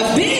A